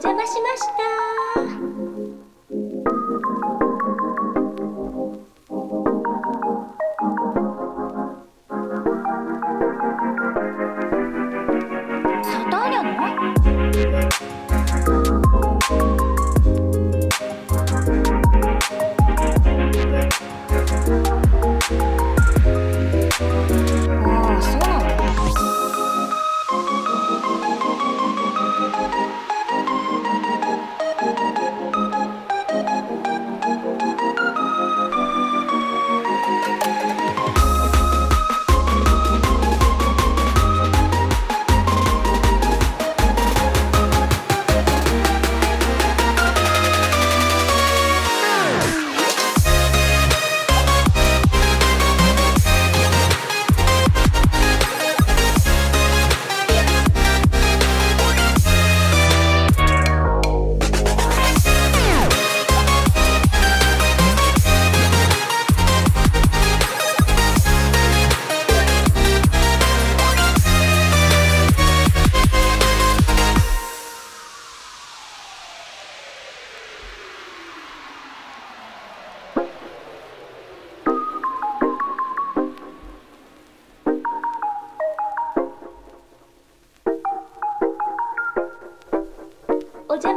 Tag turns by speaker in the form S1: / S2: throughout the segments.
S1: 邪魔しました。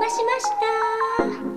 S1: ましました。